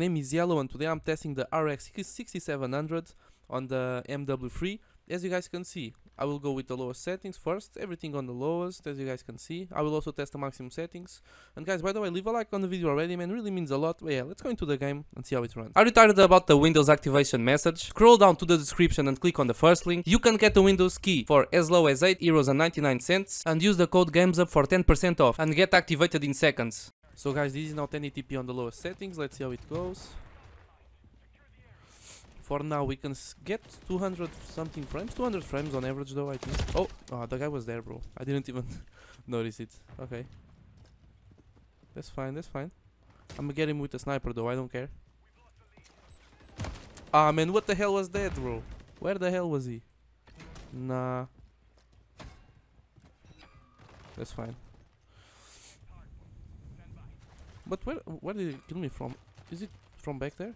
name is Yellow and today I'm testing the RX 6700 on the MW3. As you guys can see, I will go with the lowest settings first, everything on the lowest as you guys can see. I will also test the maximum settings. And guys, by the way, leave a like on the video already, man, really means a lot. But yeah, let's go into the game and see how it runs. Are you tired about the Windows activation message? Scroll down to the description and click on the first link. You can get the Windows key for as low as 8 euros and 99 cents and use the code GAMESHUB for 10% off and get activated in seconds. So guys, this is now 1080p on the lowest settings. Let's see how it goes. For now, we can get 200 something frames. 200 frames on average, though, I think. Oh, oh, the guy was there, bro. I didn't even notice it. Okay. That's fine, that's fine. I'm gonna get him with a sniper, though. I don't care. Ah, man, what the hell was that, bro? Where the hell was he? Nah. That's fine. But where where did he kill me from? Is it from back there?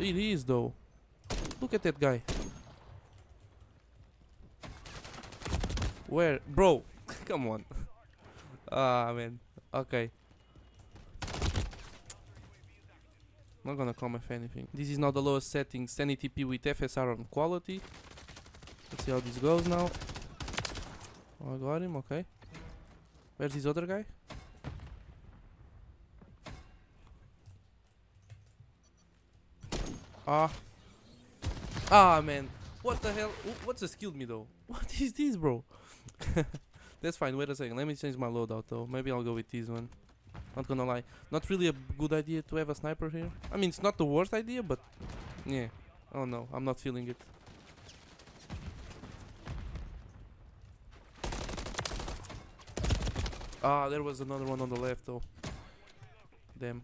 It is though. Look at that guy. Where? Bro, come on. Ah, man. Okay. Not gonna comment anything. This is now the lowest settings, 1080p with FSR on quality. Let's see how this goes now. Oh, I got him, okay. Where's this other guy? Ah. Ah, man. What the hell? Wh- What's just killed me though? What is this, bro? That's fine. Wait a second. Let me change my loadout though. Maybe I'll go with this one. Not gonna lie. Not really a good idea to have a sniper here. I mean, it's not the worst idea, but yeah. Oh no, I'm not feeling it. Ah, there was another one on the left though. Damn.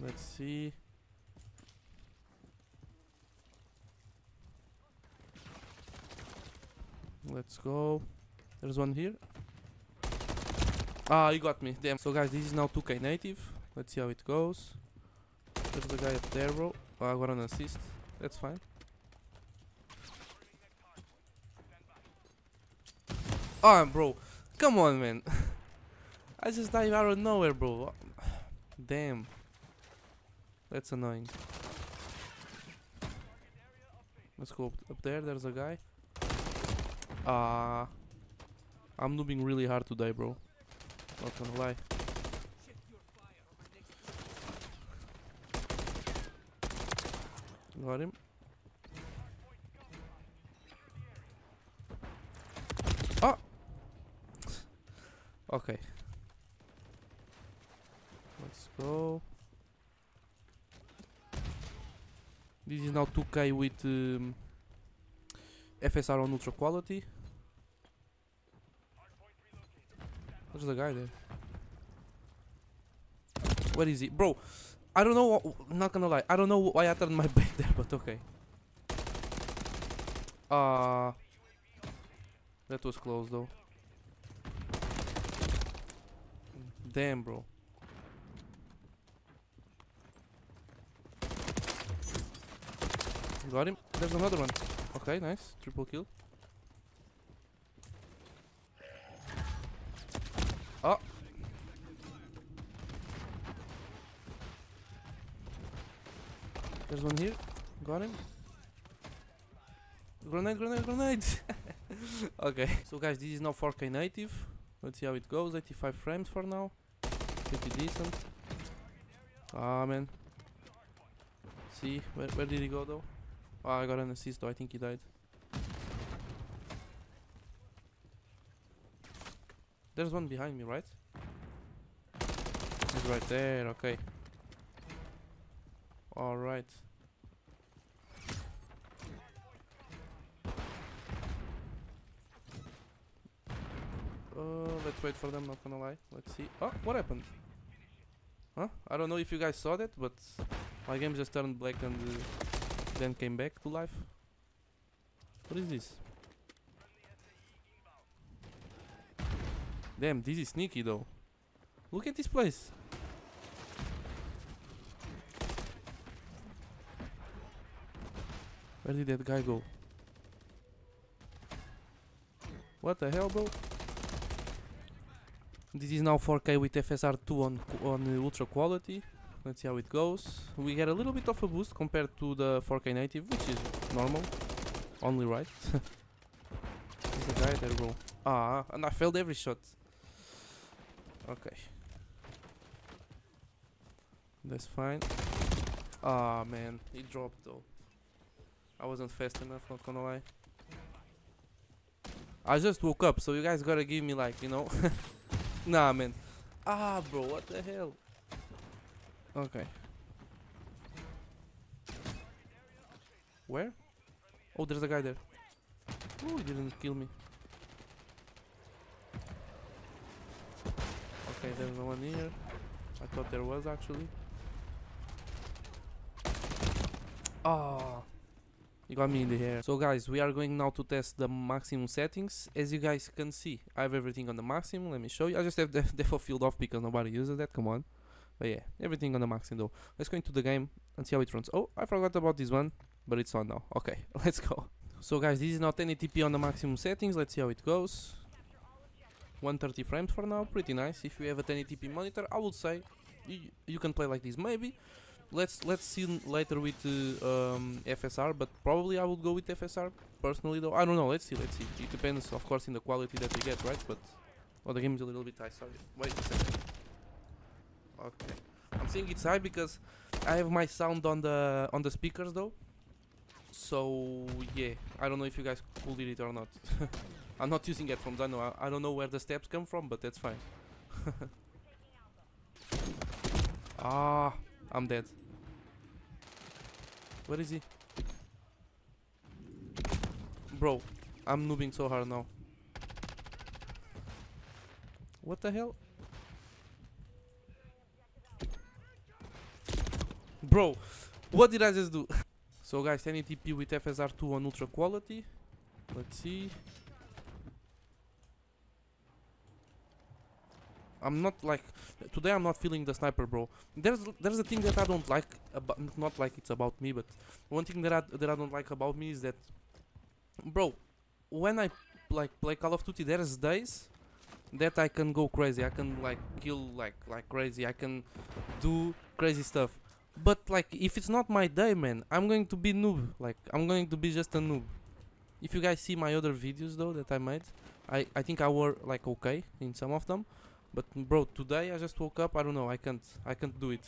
Let's see. Let's go. There's one here. Ah, you got me. Damn. So guys, this is now 2K native. Let's see how it goes. There's the guy up there, bro. Oh, I got an assist. That's fine. Oh, bro. Come on, man. I just died out of nowhere, bro. Damn. That's annoying. Let's go up, up there. There's a guy. Ah. I'm noobing really hard to die, bro. Not gonna lie. Got him. Ah! Okay. Let's go. This is now 2K with um, FSR on ultra quality. There's the guy there. Where is he? Bro, I don't know, wh- not gonna lie, I don't know why I turned my back there, but okay. Uh, that was close though. Damn, bro. Got him. There's another one. Okay, nice. Triple kill. Oh. There's one here. Got him. Grenade, grenade, grenade. okay. So guys, this is now 4K native. Let's see how it goes. 85 frames for now. Pretty decent. Ah man. See, where, where did he go though? Oh, I got an assist though. I think he died. There's one behind me, right? He's right there. Okay. All right. Uh, let's wait for them. Not gonna lie. Let's see. Oh, what happened? Huh? I don't know if you guys saw that, but my game just turned black and uh, then came back to life. What is this? Damn, this is sneaky though. Look at this place. Where did that guy go? What the hell, bro? This is now 4K with FSR2 on on ultra quality. Let's see how it goes. We get a little bit of a boost compared to the 4K native, which is normal. Only right. There's a guy there, bro. Ah, and I failed every shot. Okay. That's fine. Ah, man. He dropped, though. I wasn't fast enough, not gonna lie. I just woke up, so you guys gotta give me, like, you know. nah, man. Ah, bro, what the hell? Okay. Where? Oh, there's a guy there. Oh, he didn't kill me. Okay, there's no one here. I thought there was actually. Ah, you got me in the hair. So guys, we are going now to test the maximum settings. As you guys can see, I have everything on the maximum. Let me show you. I just have the of field off because nobody uses that. Come on. But yeah, everything on the maximum though. Let's go into the game and see how it runs. Oh, I forgot about this one, but it's on now. Okay, let's go. So guys, this is not 1080p on the maximum settings. Let's see how it goes. 130 frames for now, pretty nice. If you have a 1080p monitor, I would say you, you can play like this. Maybe let's let's see later with uh, um, FSR, but probably I would go with FSR personally though. I don't know. Let's see. Let's see. It depends, of course, in the quality that we get, right? But oh, the game is a little bit high. Sorry. Wait a second. Okay. I'm saying it's high because I have my sound on the on the speakers though. So yeah, I don't know if you guys could hear it or not. I'm not using headphones. I know. I, I don't know where the steps come from, but that's fine. ah, I'm dead. Where is he? Bro, I'm noobing so hard now. What the hell? Bro, what did I just do? so guys, 1080p with FSR2 on ultra quality. Let's see. I'm not like today. I'm not feeling the sniper, bro. There's there's a thing that I don't like about not like it's about me, but one thing that I that I don't like about me is that, bro, when I like play Call of Duty, there's days that I can go crazy. I can like kill like like crazy. I can do crazy stuff. But like if it's not my day, man, I'm going to be noob. Like I'm going to be just a noob. If you guys see my other videos though that I made, I I think I were like okay in some of them. But bro, today I just woke up. I don't know. I can't. I can't do it.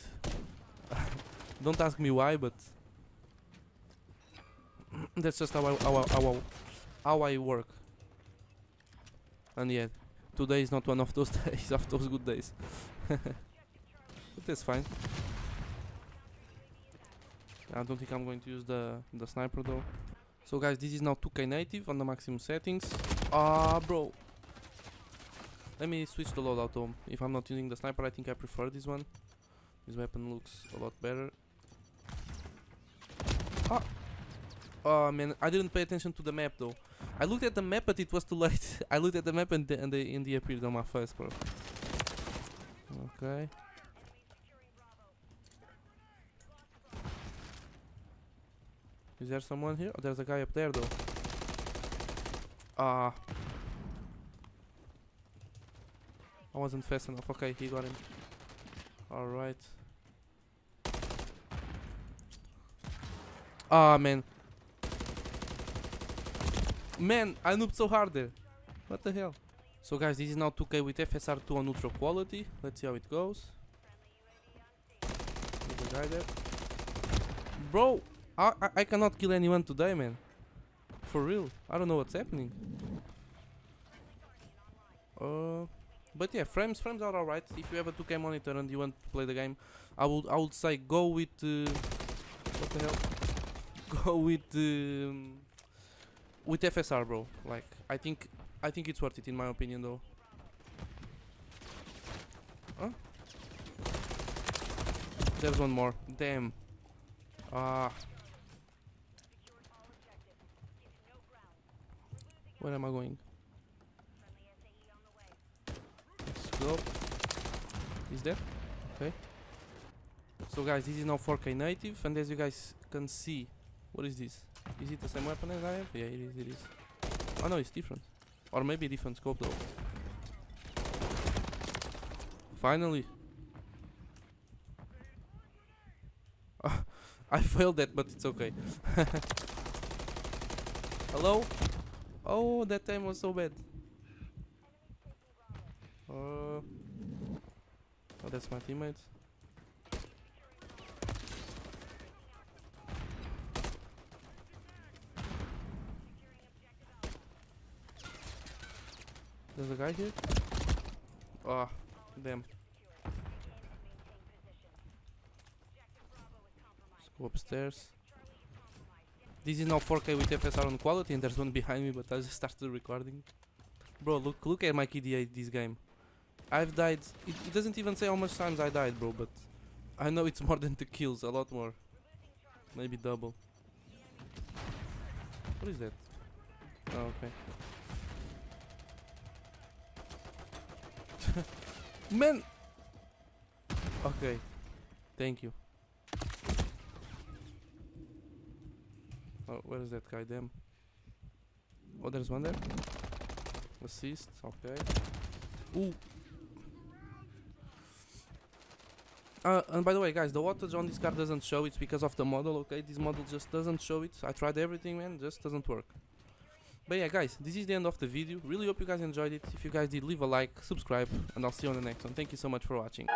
don't ask me why, but that's just how I how I, how I, how I work. And yeah, today is not one of those days, of those good days. but that's fine. I don't think I'm going to use the the sniper though. So guys, this is now 2K native on the maximum settings. Ah, bro. Let me switch the loadout though. If I'm not using the sniper, I think I prefer this one. This weapon looks a lot better. Ah! Oh man, I didn't pay attention to the map though. I looked at the map, but it was too late. I looked at the map and the, and the and appeared on my face, bro. Okay. Is there someone here? Oh, there's a guy up there though. Ah. I wasn't fast enough. Okay, he got him. Alright. Ah, man. Man, I noobed so hard there. What the hell? So guys, this is now 2K with FSR2 on ultra quality. Let's see how it goes. There's a guy there. Bro, I, I, cannot kill anyone today, man. For real. I don't know what's happening. Uh... But yeah, frames frames are alright. If you have a 2K monitor and you want to play the game, I would I would say go with uh, what the hell? Go with um, with FSR, bro. Like I think I think it's worth it in my opinion, though. Huh? There's one more. Damn. Ah. Where am I going? go. Is there? Okay. So guys, this is now 4K native, and as you guys can see, what is this? Is it the same weapon as I have? Yeah, it is. It is. Oh no, it's different, or maybe different scope though. Finally. I failed that, but it's okay. Hello? Oh, that time was so bad. Uh, oh, that's my teammate. There's a guy here. Ah, damn. Let's go upstairs. This is now 4K with FSR on quality, and there's one behind me, but I just started recording. Bro, look, look at my KDA this game. I've died. It, it doesn't even say how much times I died, bro, but I know it's more than two kills, a lot more. Maybe double. What is that? Oh, okay. Man! Okay. Thank you. Oh, where is that guy? Damn. Oh, there's one there. Assist. Okay. Ooh. Uh, and by the way, guys, the wattage on this car doesn't show. It's because of the model. Okay, this model just doesn't show it. I tried everything, man. Just doesn't work. But yeah, guys, this is the end of the video. Really hope you guys enjoyed it. If you guys did, leave a like, subscribe, and I'll see you on the next one. Thank you so much for watching.